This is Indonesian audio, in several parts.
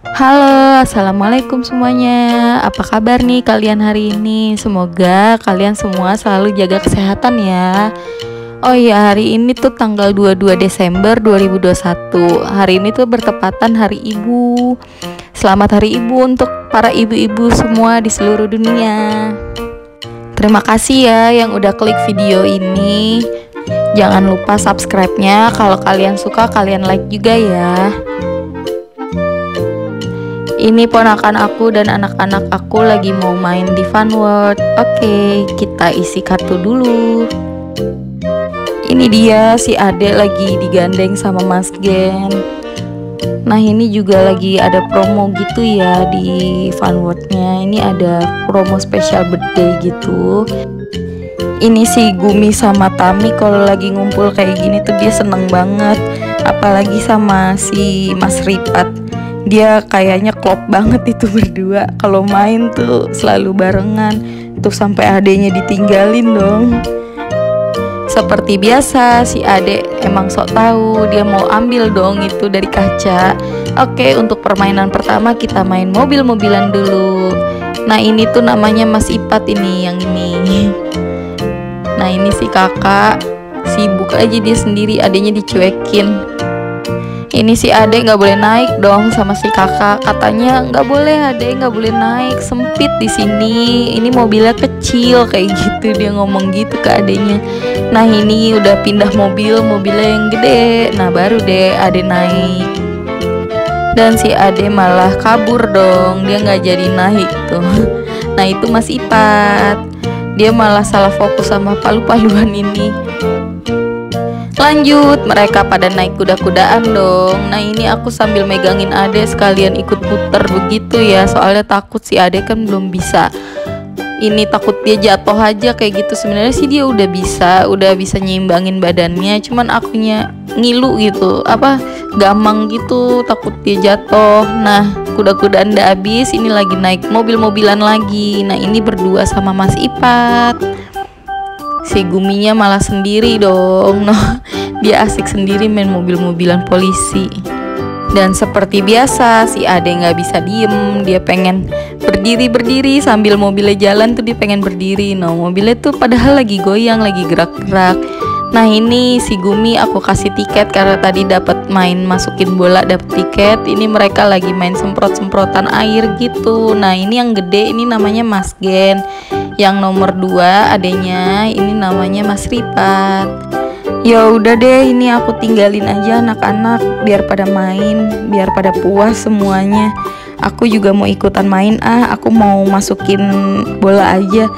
Halo, assalamualaikum semuanya. Apa kabar nih kalian hari ini? Semoga kalian semua selalu jaga kesehatan ya. Oh iya, hari ini tuh tanggal 22 Desember 2021. Hari ini tuh bertepatan Hari Ibu. Selamat Hari Ibu untuk para ibu-ibu semua di seluruh dunia. Terima kasih ya yang udah klik video ini. Jangan lupa subscribe-nya. Kalau kalian suka, kalian like juga ya. Ini ponakan aku dan anak-anak aku lagi mau main di Fun World. Oke, kita isi kartu dulu. Ini dia si Ade lagi digandeng sama Mas Gen. Nah ini juga lagi ada promo gitu ya di Fun World-nya. Ini ada promo spesial birthday gitu. Ini si Gumi sama Tami kalau lagi ngumpul kayak gini tuh dia seneng banget. Apalagi sama si Mas Ripat dia kayaknya klop banget itu berdua. Kalau main tuh selalu barengan. Tuh sampai adenya ditinggalin dong. Seperti biasa si ade emang sok tahu dia mau ambil dong itu dari kaca. Oke untuk permainan pertama kita main mobil-mobilan dulu. Nah ini tuh namanya mas ipat ini yang ini. Nah ini si kakak sibuk aja dia sendiri adanya dicuekin ini si ade nggak boleh naik dong sama si kakak. Katanya nggak boleh ade nggak boleh naik. Sempit di sini. Ini mobilnya kecil kayak gitu dia ngomong gitu ke adenya. Nah ini udah pindah mobil mobilnya yang gede. Nah baru deh ade naik. Dan si ade malah kabur dong. Dia nggak jadi naik tuh. Nah itu mas ipat. Dia malah salah fokus sama palu-paluan ini Lanjut, mereka pada naik kuda-kudaan dong. Nah, ini aku sambil megangin Ade sekalian ikut puter begitu ya. Soalnya takut si Ade kan belum bisa. Ini takut dia jatuh aja kayak gitu. Sebenarnya sih dia udah bisa, udah bisa nyimbangin badannya. Cuman akunya ngilu gitu. Apa? Gamang gitu, takut dia jatuh. Nah, kuda-kudaan udah habis, ini lagi naik mobil-mobilan lagi. Nah, ini berdua sama Mas Ipat si Guminya malah sendiri dong. No dia asik sendiri main mobil-mobilan polisi. Dan seperti biasa si Ade nggak bisa diem. Dia pengen berdiri berdiri sambil mobilnya jalan tuh dia pengen berdiri. No mobilnya tuh padahal lagi goyang lagi gerak-gerak Nah ini si Gumi aku kasih tiket karena tadi dapat main masukin bola dapat tiket. Ini mereka lagi main semprot-semprotan air gitu. Nah ini yang gede ini namanya Mas Gen. Yang nomor dua adanya ini namanya Mas Ripat. Ya udah deh ini aku tinggalin aja anak-anak biar pada main, biar pada puas semuanya. Aku juga mau ikutan main ah, aku mau masukin bola aja.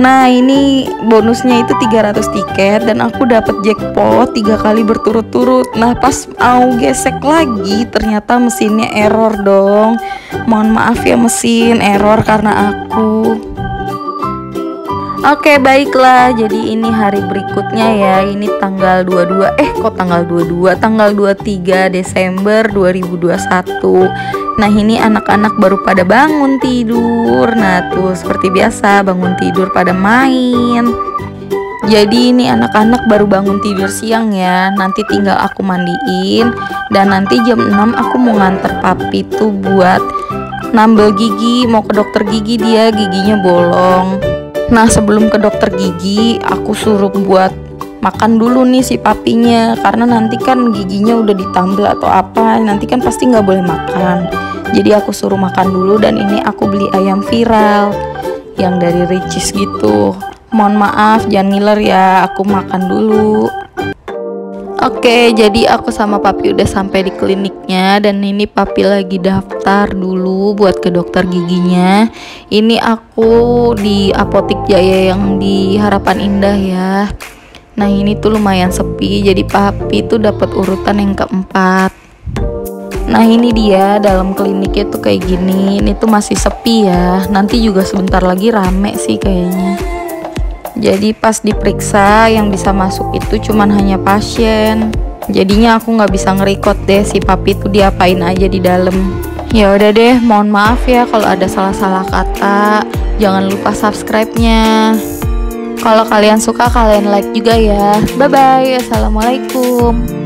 Nah ini bonusnya itu 300 tiket dan aku dapat jackpot tiga kali berturut-turut. Nah pas mau gesek lagi ternyata mesinnya error dong. Mohon maaf ya mesin error karena aku. Oke baiklah jadi ini hari berikutnya ya Ini tanggal 22 Eh kok tanggal 22 Tanggal 23 Desember 2021 Nah ini anak-anak baru pada bangun tidur. Nah tuh seperti biasa bangun tidur pada main. Jadi ini anak-anak baru bangun tidur siang ya. Nanti tinggal aku mandiin. Dan nanti jam 6 aku mau nganter papi tuh buat Nambel gigi. Mau ke dokter gigi dia giginya bolong. Nah sebelum ke dokter gigi Aku suruh buat makan dulu nih si papinya karena nanti kan giginya udah ditambal atau apa nanti kan pasti nggak boleh makan jadi aku suruh makan dulu dan ini aku beli ayam viral yang dari Ricis gitu mohon maaf jangan ngiler ya aku makan dulu Oke, jadi aku sama papi udah sampai di kliniknya dan ini papi lagi daftar dulu buat ke dokter giginya. Ini aku di apotik Jaya yang di Harapan Indah ya. Nah ini tuh lumayan sepi jadi papi tuh dapat urutan yang keempat. Nah ini dia dalam kliniknya tuh kayak gini. Ini tuh masih sepi ya. Nanti juga sebentar lagi rame sih kayaknya. Jadi pas diperiksa yang bisa masuk itu cuman hanya pasien. Jadinya aku nggak bisa ngerekod deh si papi tuh diapain aja di dalam. Ya udah deh, mohon maaf ya kalau ada salah-salah kata. Jangan lupa subscribe-nya. Kalau kalian suka kalian like juga ya. Bye bye. Assalamualaikum.